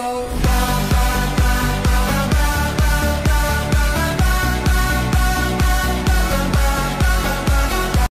Oh.